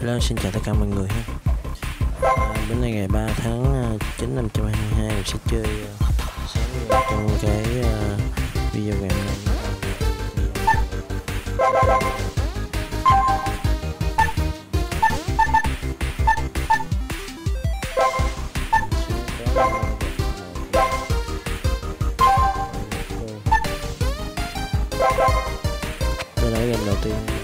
Hello, xin chào tất cả mọi người ha. À, bữa nay ngày 3 tháng à, 9 năm 2022 mình sẽ chơi uh, trong cái uh, video ngày hôm nay. Đây là game đầu tiên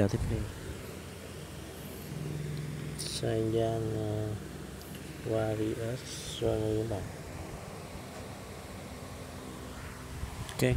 chờ tiếp theo Saiyan uh, Warriors rồi các bạn ok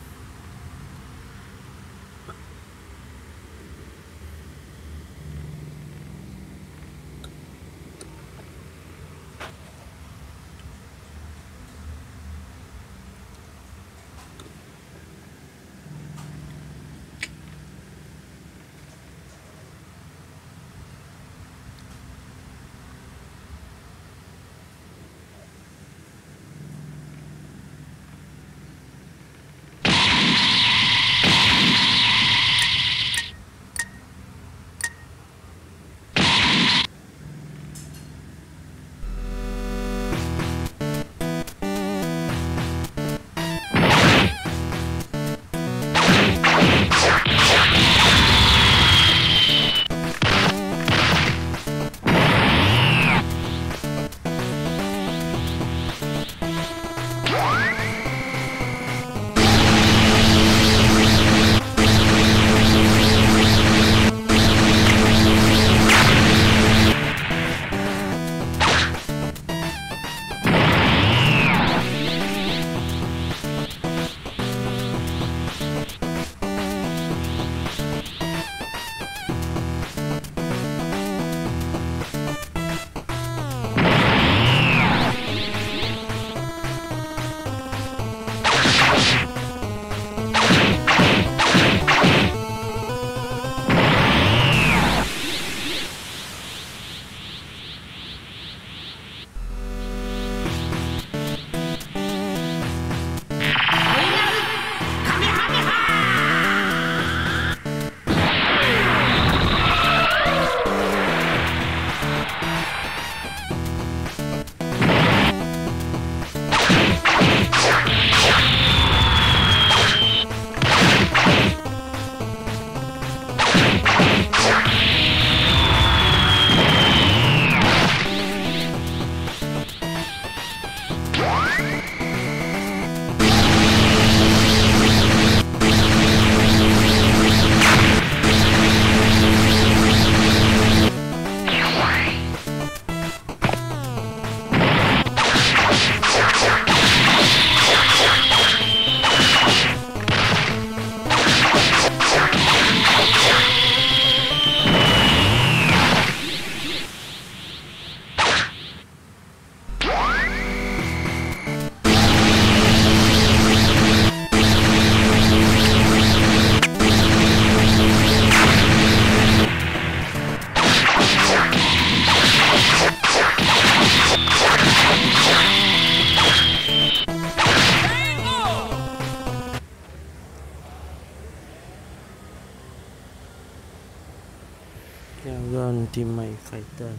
team my fighter.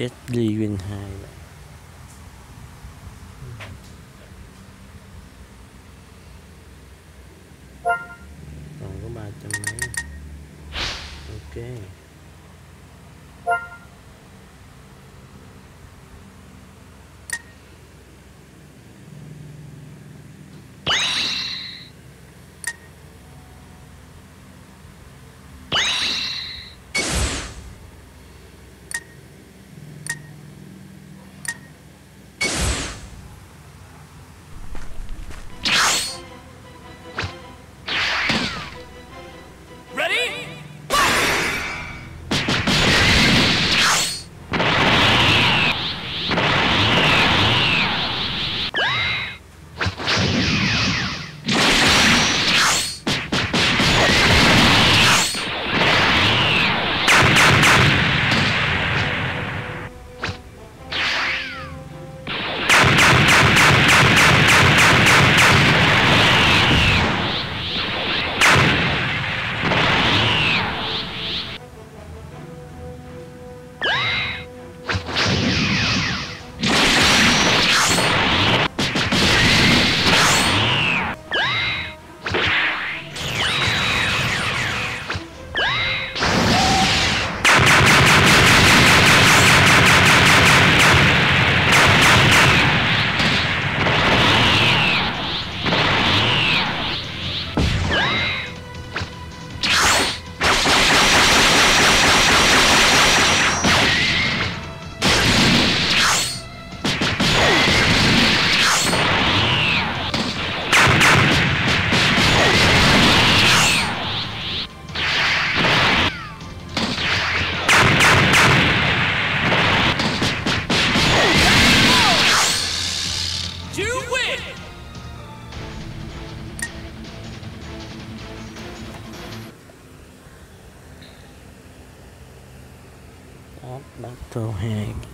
Set Lee Win 2 bạn. not to hang.